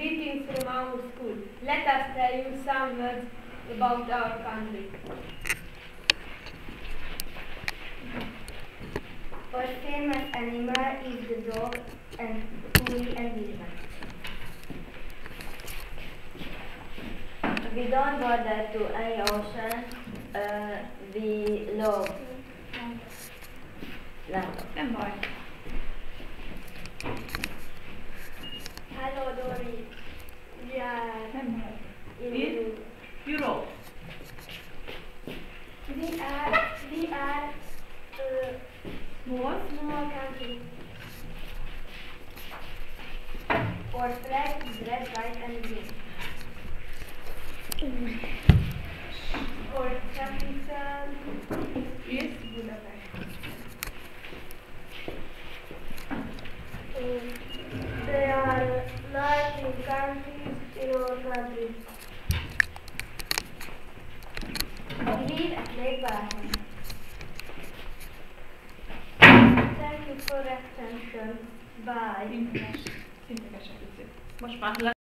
Greetings from our school. Let us tell you some words about our country. Our famous animal is the dog and Kuri and Vilma. We don't bother to any ocean. Uh, we love. Love. In. Europe. We are. We are. Uh, Small. small country. Our flag is red, white and green. Our capital Is Budapest. Uh, there are 19 countries in our country. Make button. Thank you for attention. Bye. Most már